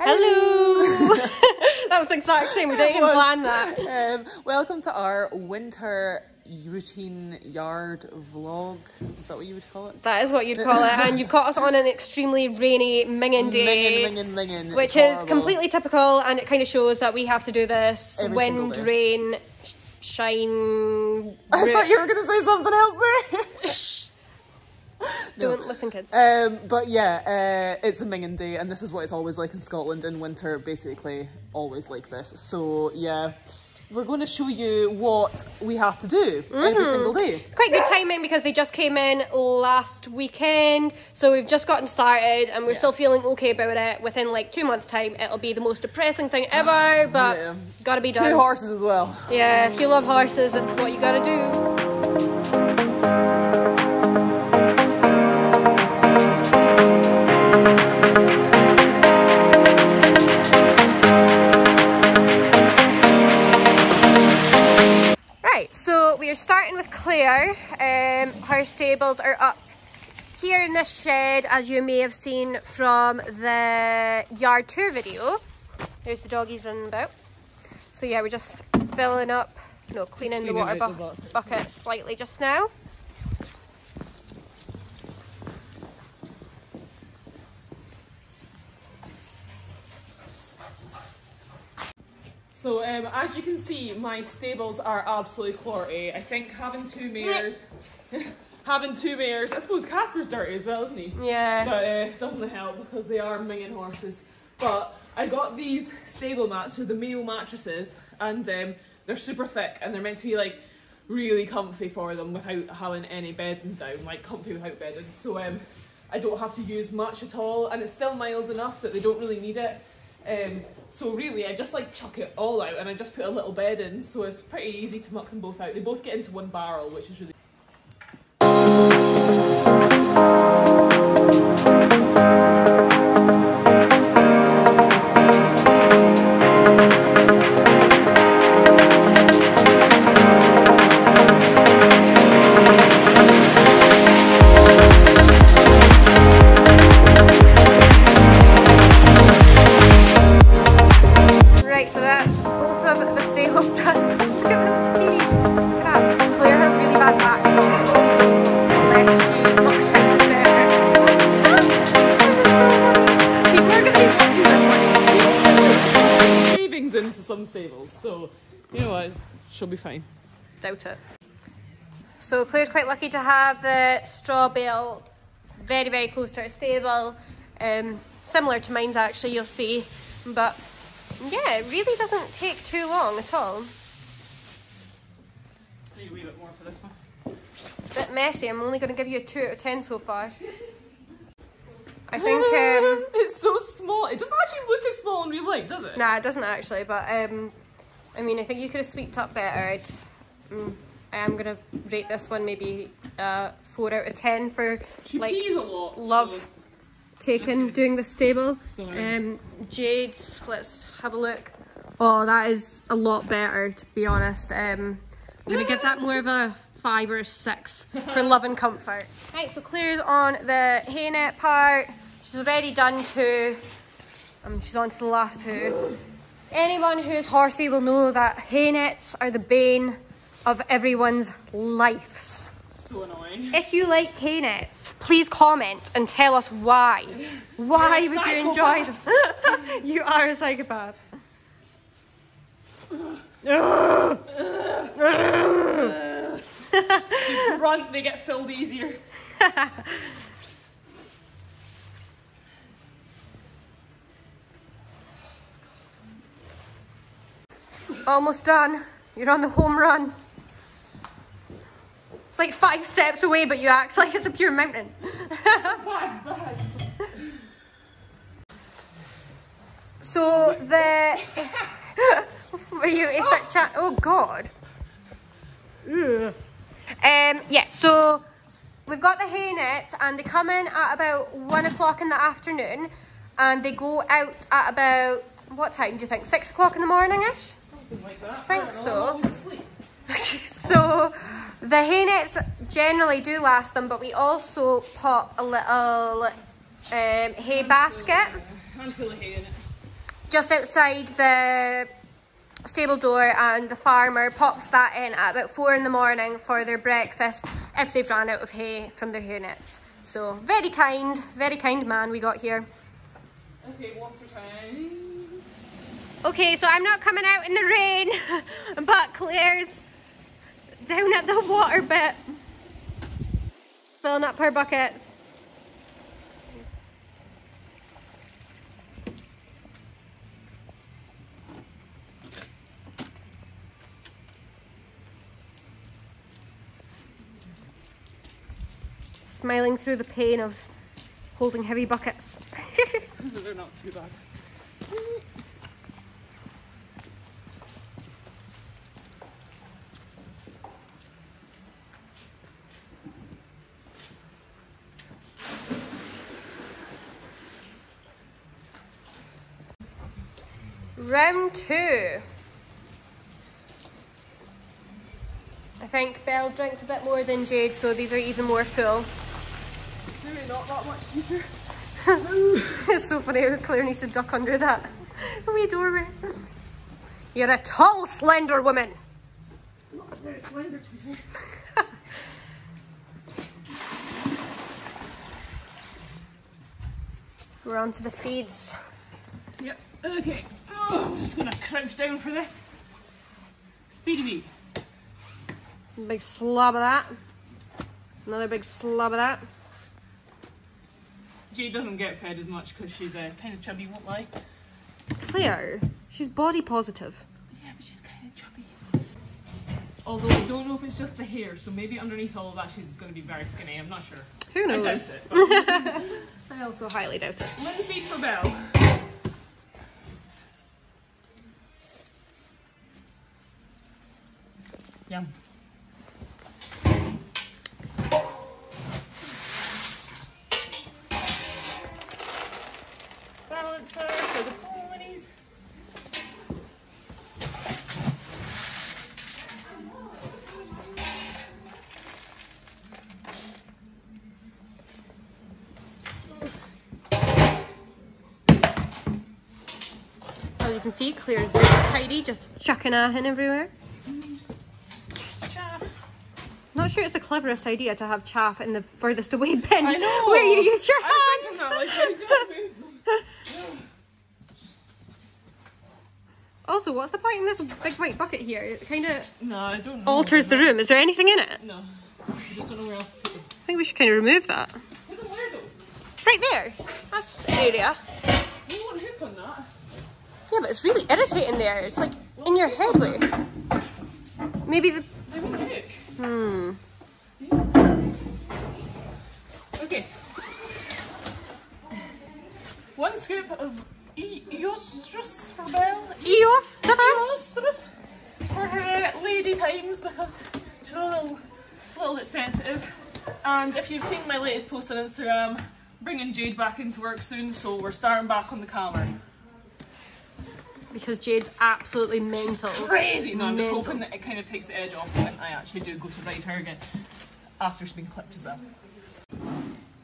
Hello. that was the exact same. We didn't even plan that. Um, welcome to our winter routine yard vlog. Is that what you would call it? That is what you'd call it. And you've caught us on an extremely rainy minging day. Minging, minging, minging. Which It's is completely typical, and it kind of shows that we have to do this Every wind, rain, sh- shine. I thought you were going to say something else there. Don't listen, kids. Um, but yeah, uh, it's a minging day, and this is what it's always like in Scotland in winter, basically always like this. So yeah, we're going to show you what we have to do every single day. Quite good timing because they just came in last weekend, so we've just gotten started and we're still feeling okay about it. Within like two months' time, it'll be the most depressing thing ever, but Yeah. gotta be done. Two horses as well. Yeah, if you love horses, this is what you gotta do. We are starting with Clare. Um, her stables are up here in this shed, as you may have seen from the yard tour video. There's the doggies running about. So yeah, we're just filling up, no, cleaning, the water out the bucket slightly just now. So um, as you can see, my stables are absolutely clorty. I think having two mares, having two mares. I suppose Casper's dirty as well, isn't he? Yeah. But uh, it doesn't help because they are minging horses. But I got these stable mats, so the Mayo mattresses, and um, they're super thick and they're meant to be like really comfy for them without having any bedding down, like comfy without bedding. So um, I don't have to use much at all, and it's still mild enough that they don't really need it. Um, so really, I just like chuck it all out, and I just put a little bed in, so it's pretty easy to muck them both out. They both get into one barrel, which is really. It. So Clare's quite lucky to have the straw bale very, very close to her stable. Um, similar to mine's actually, you'll see. But yeah, it really doesn't take too long at all. Need a wee bit more for this one. It's a bit messy. I'm only going to give you a 2 out of 10 so far. I think, um, it's so small. It doesn't actually look as small in real life, does it? nah, it doesn't actually, but um, I mean, I think you could have sweeped up better. I'd, mm, I am going to rate this one maybe uh, 4 out of 10 for She like lot. love so- taken doing the stable. So, Um, Jade's, let's have a look. Oh, that is a lot better to be honest. Um, I'm gonna give that more of a five or a six for love and comfort. Right, so Clare's on the hay net part. She's already done two. Um, she's on to the last two. Anyone who's horsey will know that hay nets are the bane of everyone's lives. so annoying. If you like hay please comment and tell us why. Why would you enjoy them? you are a psychopath. Grunt, they get filled easier. Almost done. You're on the home run. It's like five steps away, but you act like it's a pure mountain. Bad, bad. So the were you start chat? Oh God. Um. Yeah. So we've got the hay nets, and they come in at about one o'clock in the afternoon, and they go out at about what time do you think? Six o'clock in the morning ish. Something like that. Think I don't know, so. I'm always asleep. so the hay nets generally do last them, but we also put a little um, hay basket. Hay in it. just outside the stable door and the farmer pops that in at about four in the morning for their breakfast if they've run out of hay from their hay nets. So very kind, very kind man we got here. Okay, water time. Okay, so I'm not coming out in the rain, but Clare's down at the water bit, filling up her buckets. Smiling through the pain of holding heavy buckets. They're not too bad. Round two. I think Belle drinks a bit more than Jade, so these are even more full. Maybe not that much deeper. it's so funny how Clare needs to duck under that wee doorway. You're a tall, slender woman. Not very slender to be. We're on to the feeds. Yep. Okay. Oh, I'm just gonna crouch down for this. Speedy. Big slob of that. Another big slob of that. Jade doesn't get fed as much because she's uh, kind of chubby, won't lie. Clare, she's body positive. Yeah, but she's kind of chubby. Although I don't know if it's just the hair, so maybe underneath all of that she's going to be very skinny. I'm not sure. Who I doubt knows? it. I also highly doubt it. Linseed for Belle. Yum. Balancer for the ponies. As you can see, Clare's very tidy, just chucking in everywhere. Chaff. I'm not sure it's the cleverest idea to have chaff in the furthest away bin I know. where you use your hands. that, like, I? Also, what's the point in this big white bucket here? It kind of No, I don't know. alters the room. Is there anything in it? No. I just don't know where else to put them. I think we should kind of remove that. Put them where though? Right there. That's an area. You want hook on that? Yeah, but it's really irritating there. It's like in your headway. Maybe the. I want hook. Hmm. See? Okay. One scoop of Eostrus for Belle. Eostrus? Eostrus for her lady times because she's a little, little bit sensitive. And if you've seen my latest post on Instagram, bringing Jade back into work soon, so we're starting back on the calmer. Because Jade's absolutely mental. Crazy! No, I'm just hoping that it kind of takes the edge off when I actually do go to ride her again after she's been clipped as well.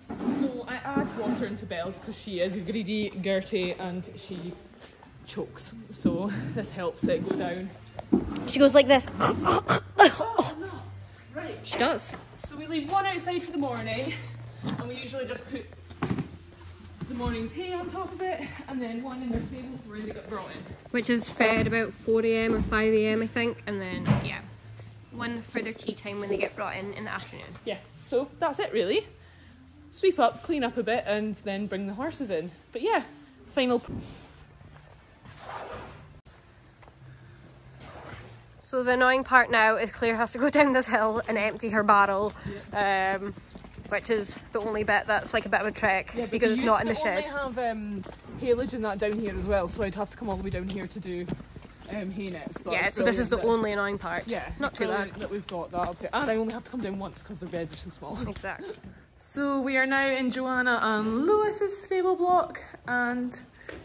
So I add water into Belle's because she is greedy, Gertie, and she chokes. So this helps it go down. She goes like this. Oh! Right. She does. So we leave one outside for the morning, and we usually just put the morning's hay on top of it, and then one in their stable where they get brought in. Which is fed about 4am or 5am, I think. And then, yeah. One for their tea time when they get brought in in the afternoon. Yeah, so that's it really. Sweep up, clean up a bit, and then bring the horses in. But yeah, final. So the annoying part now is Clare has to go down this hill and empty her barrel, um, which is the only bit that's like a bit of a trek because it's not in the shed. I have um, haylage and that down here as well, so I'd have to come all the way down here to do um, hay nets. But Yeah, so this is the brilliant only annoying part. Yeah, not too bad. That we've got that up there, and I only have to come down once because the beds are so small. Exactly. So we are now in Joanna and Lewis's stable block, and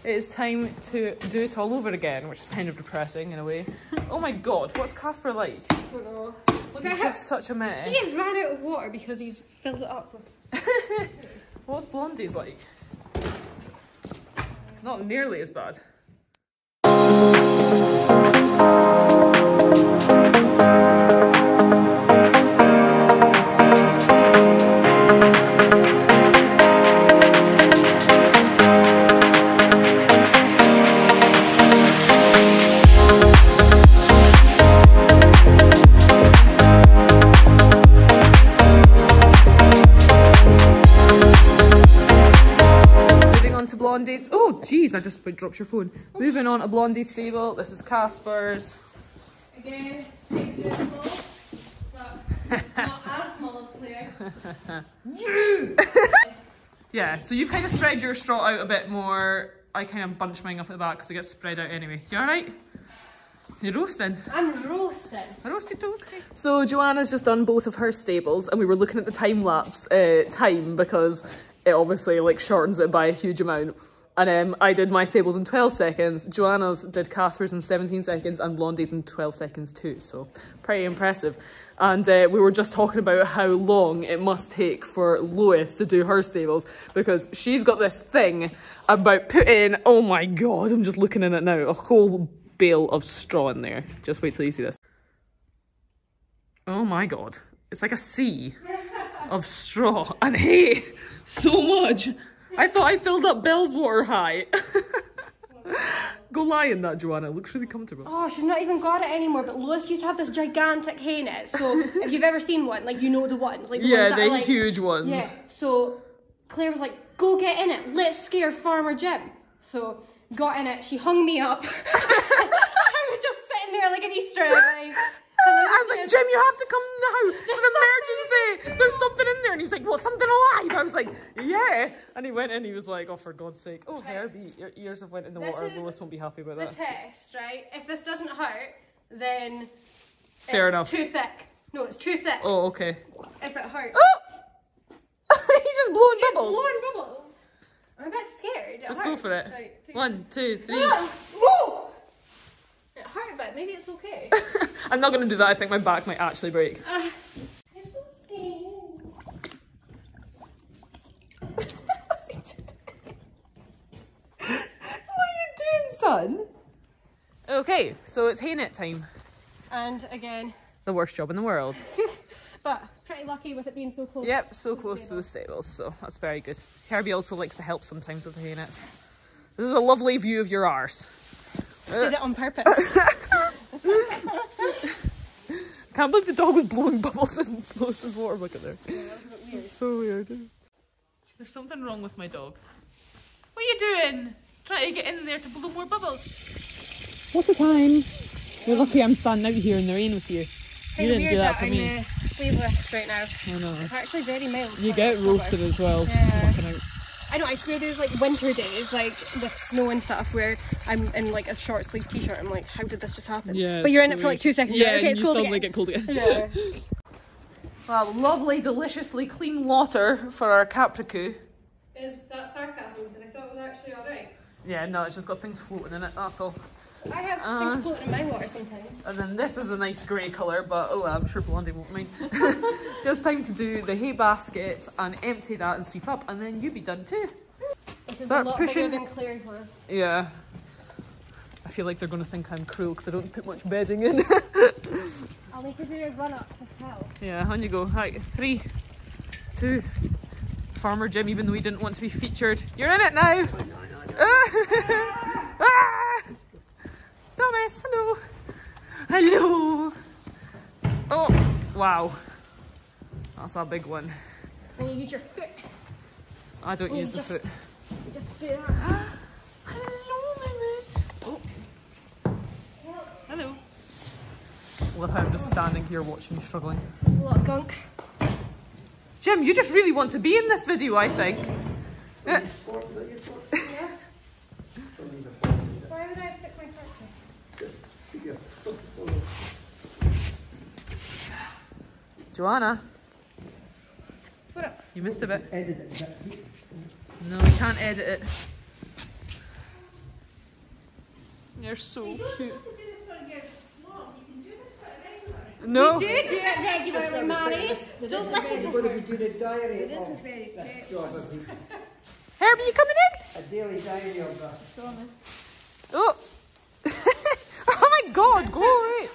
it is time to do it all over again, which is kind of depressing in a way. oh my god, what's Casper like? Look He's just such a mess. He's ran out of water because he's filled it up with. What's Blondie's like? Not nearly as bad. Just dropped your phone. Moving on to Blondie's stable. This is Casper's. Again, small, but not as small as Clare. Yeah, so you've kind of spread your straw out a bit more. I kind of bunch mine up at the back because it gets spread out anyway. You alright? You're roasting. I'm roasting. Roasty toasty. So Joanna's just done both of her stables and we were looking at the time lapse uh, time because it obviously like shortens it by a huge amount. And um, I did my stables in 12 seconds, Joanna's did Casper's in 17 seconds and Blondie's in 12 seconds too, so pretty impressive. And uh, we were just talking about how long it must take for Lois to do her stables because she's got this thing about putting, oh my god, I'm just looking in it now, a whole bale of straw in there. Just wait till you see this. Oh my god, it's like a sea of straw and hay, so much. I thought I filled up Belle's water high. Go lie in that, Joanna. It looks really comfortable. Oh, she's not even got it anymore. But Lois used to have this gigantic hay net. So if you've ever seen one, like you know the ones, like the yeah, ones the like, huge ones. Yeah. So Clare was like, "Go get in it. Let's scare Farmer Jim." So got in it. She hung me up. I was just sitting there like an Easter egg. I was like, Jim, you have to come now. It's an emergency. There's something in there. And he was like, Well, something alive? I was like, Yeah. And he went in, he was like, Oh, for God's sake. Oh, Herbie, your ears have went in the This water. is Lois won't be happy about the that. test, right? If this doesn't hurt, then Fair it's enough. too thick. No, it's too thick. Oh, okay. If it hurts, Oh! He's just blowing It's bubbles. blowing bubbles. I'm a bit scared. It Just go for it. Right, One, two, three. Hurt, but maybe it's okay. I'm not going to do that. I think my back might actually break. I'm so scared. What are you doing, son? Okay, so it's hay net time. And again, The worst job in the world. but pretty lucky with it being so close. Yep, so close to the stables, so that's very good. Herbie also likes to help sometimes with the hay nets. This is a lovely view of your arse. Did it on purpose. Can't believe the dog was blowing bubbles in Lois's water bucket there. It's so weird. There's something wrong with my dog. What are you doing? Trying to get in there to blow more bubbles. What's the time? You're lucky I'm standing out here in the rain with you. Kind of weird that, for I'm uh, sleeveless right now. I know. It's actually very mild. You get October. roasted as well. Yeah. Looking out. I know, I swear there's like winter days, like with snow and stuff, where I'm in like a short sleeve t shirt. I'm like, how did this just happen? Yeah, but you're in so it for like two seconds. Yeah, like, okay, it's you cold suddenly again. get cold again. Yeah. Well, lovely, deliciously clean water for our capricou. Is that sarcasm? Because I thought it was actually alright. Yeah, no, it's just got things floating in it, that's all. I have Uh. things floating in my water sometimes. And then this is a nice grey colour, but oh, I'm sure Blondie won't mind. just time to do the hay basket and empty that and sweep up, and then you be done too. This is Start a lot pushing. bigger than Clare's was. Yeah. I feel like they're going to think I'm cruel because I don't put much bedding in. I'll make her do a run up herself. yeah, on you go. Right, three, two. Farmer Jim, even though he didn't want to be featured, you're in it now. ah! Thomas, hello. Hello. Oh, wow. That's a big one. And you use your foot. I don't Oh, use the just- foot. You just do that. Ah, hello, Mamas. Oh. Hello. How I'm just standing here watching you struggling. A lot of gunk. Jim, you just really want to be in this video, I think. Eh, Why would I pick my foot? Joanna, What up? you missed a bit. Edit it. No, I can't edit it. You're so cute. No. We Do do it regularly, Manny. Don't listen to We're going her. to be doing a diary It isn't of very this job of the- Herbie, you coming in? a daily diary of that. Oh. oh my god, go away.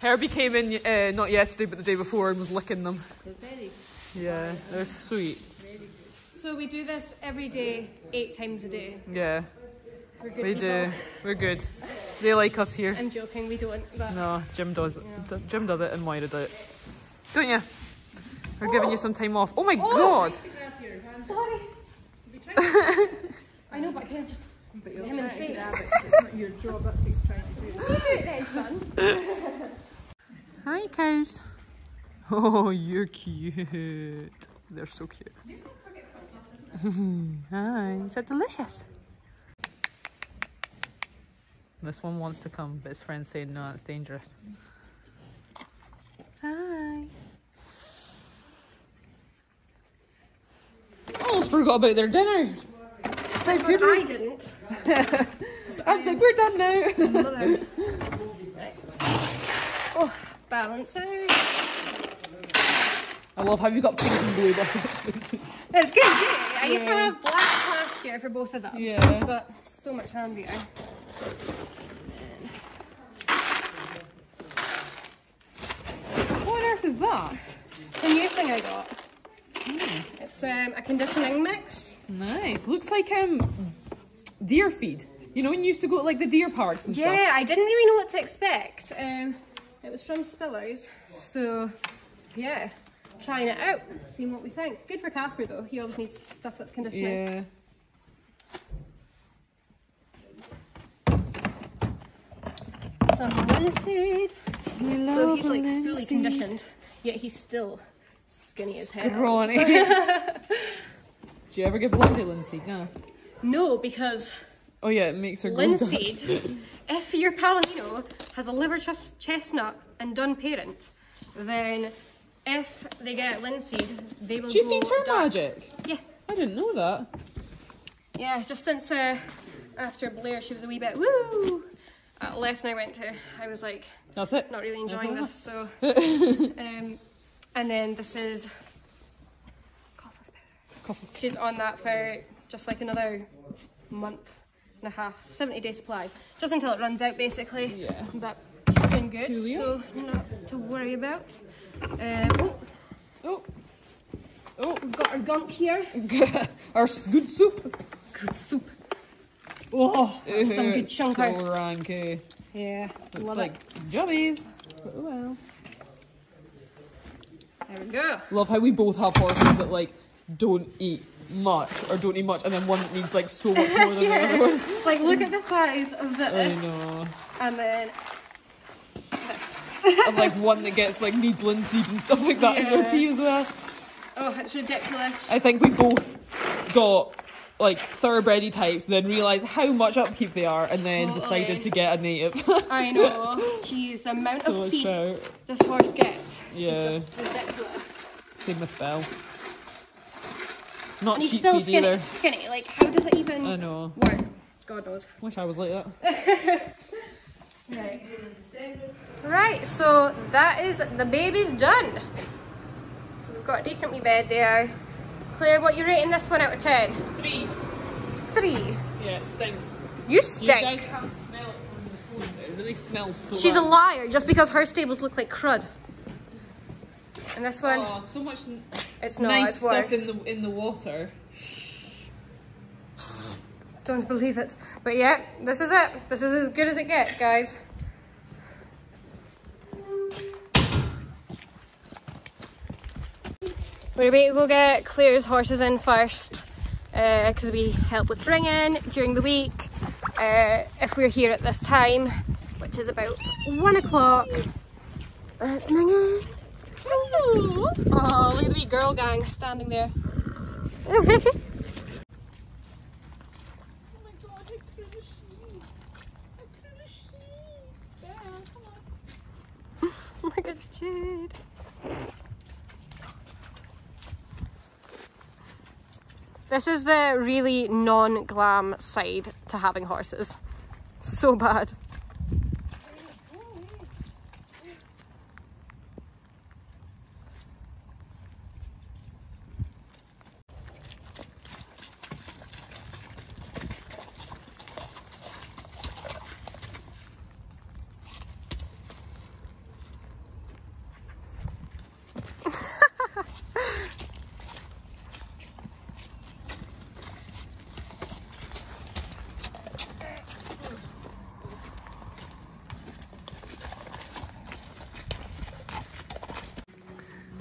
Herbie came in, uh, not yesterday, but the day before and was licking them. Yeah, they're sweet. So we do this every day, eight times a day. Yeah, We're good we people. do. We're good. They like us here. I'm joking, we don't. But No, Jim does it. D- Jim does it and Moira does it. Don't you? We're giving you some time off. Oh my god! sorry. I I know, but I kind of just But you're Him in trying to space. grab it 'cause it's not your job, that's what he's trying to do. you do it then, son. Hi, cows. Oh, you're cute. They're so cute. Hi, is that delicious? This one wants to come, but his friend's saying no, it's dangerous. Hi. Almost forgot about their dinner. How could I didn't. I was like, we're done now. Mother. Balance out. I love how you got pink and blue buttons. It's good, yeah. I used to have black last year for both of them. Yeah. But so much handier. what on earth is that? The new thing I got. It's um, a conditioning mix. Nice. Looks like um deer feed. You know when you used to go to like the deer parks and stuff. Yeah, I didn't really know what to expect. Um, it was from Spillers, so yeah, trying it out, seeing what we think. Good for Casper though. He always needs stuff that's conditioning. Yeah. Some linseed. So he's like fully conditioned, yet he's still skinny as hell. Scrawny. Do you ever give Blondie linseed? No. No, because Oh yeah, it makes her grow linseed, if your palomino has a liver chestnut and done parent, then if they get linseed, they will Do you go feed her dark. magic? Yeah, I didn't know that. yeah. Just since uh, after Blair, she was a wee bit woo. Uh, lesson I went to, I was like That's it. not really enjoying this. So, um, and then this is Coughless powder. She's on that for just like another month and a half, 70 day supply, just until it runs out basically. Yeah. But she's doing good, so not to worry about. Um, oh, Oh. Oh. we've got our gunk here. Our good soup. Good soup. Oh, that's some good It's chunker. So rank, eh? Yeah, It's love like jobbies. But oh well. There we go. Love how we both have horses that like don't eat much or don't need much, and then one that needs like so much more than the other one. Like, look at the size of this. I know. And then this. and like one that gets like needs linseed and stuff like that in their Yeah. tea as well. Oh, it's ridiculous. I think we both got like thoroughbredy types, then realised how much upkeep they are, and then Totally. decided to get a native. I know. Jeez, the amount so of feed better. this horse gets Yeah. is just ridiculous. Same with Belle. Not And he's cheap still skinny. either. Skinny. Like, how does it even I know. work? God knows. Wish I was like that. Right. Right, so that is the baby's done. So we've got a decent wee bed there. Clare, what you rating this one out of 10? Three. Three. Yeah, it stinks. You stink. You guys can't smell it from the phone, but it really smells so She's a liar just because her stables look like crud. And this one, Oh, so much n- it's not, nice it's stuff worse. in the in the water. Don't believe it. But yeah, this is it. This is as good as it gets, guys. We're about to go get Clare's horses in first because we help with bringing in during the week. Uh, if we're here at this time, which is about one o'clock. And it's Oh, look at the wee girl gang standing there. Oh my god, I could have sheep. I could have sheep. Yeah, come on. Look at Jade. This is the really non-glam side to having horses. So bad.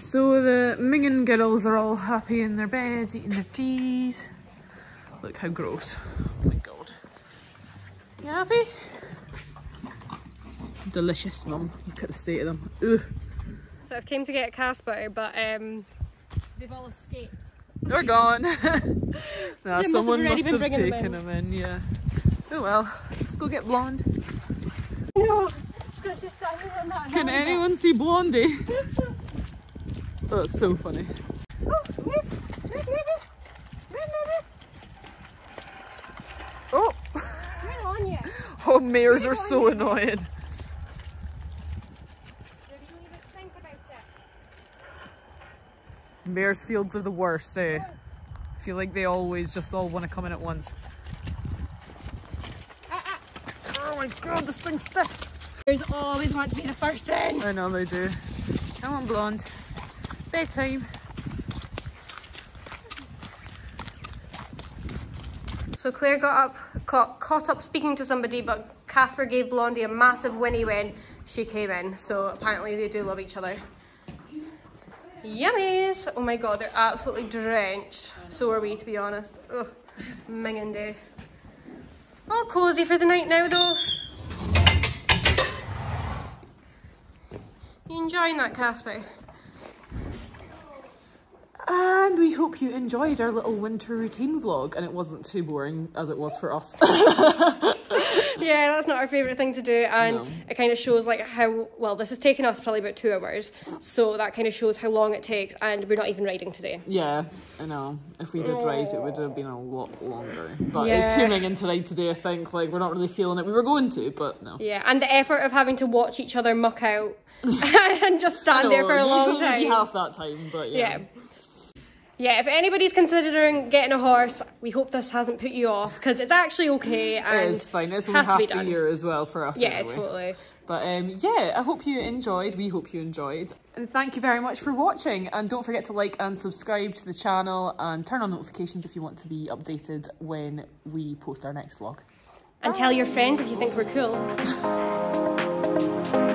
So the Mingen girls are all happy in their beds, eating their teas. Look how gross. Oh my god. You happy? Delicious, mum. Look at the state of them. Ugh. So I've came to get Casper, but um, they've all escaped. They're gone. nah, have someone must been have bringing them taken in. them in, yeah. Oh well, let's go get Blonde. No, because she's standing on that. Can anyone see Blondie? Oh, it's so funny. Oh, oh mares are so annoying. Did you even think about it? Mares fields are the worst, eh? I feel like they always just all want to come in at once. Oh my god, this thing's stiff. There's always want to be the first in. I know they do. Come on, Blonde. Bedtime. So Clare got up, caught, caught up speaking to somebody, but Casper gave Blondie a massive whinny when she came in. So apparently they do love each other. Yummies! Oh my god, they're absolutely drenched. So are we, to be honest. Ugh, minging day. All cozy for the night now, though. You enjoying that, Casper? And we hope you enjoyed our little winter routine vlog and it wasn't too boring as it was for us. Yeah, that's not our favourite thing to do, and No. it kind of shows like how well this has taken us probably about two hours, so that kind of shows how long it takes, and we're not even riding today. yeah, I know. If we did ride, it would have been a lot longer. But it's too Yeah. minging to ride today, I think. Like, we're not really feeling it. We were going to, but no. Yeah, and the effort of having to watch each other muck out and just stand there for a long time. half that time, but yeah. Yeah. Yeah, if anybody's considering getting a horse, we hope this hasn't put you off because it's actually okay and It is fine. It's only half be a done. year as well for us. Yeah, anyway. totally. But um, yeah, I hope you enjoyed. We hope you enjoyed. And thank you very much for watching. And don't forget to like and subscribe to the channel and turn on notifications if you want to be updated when we post our next vlog. And tell your friends if you think we're cool.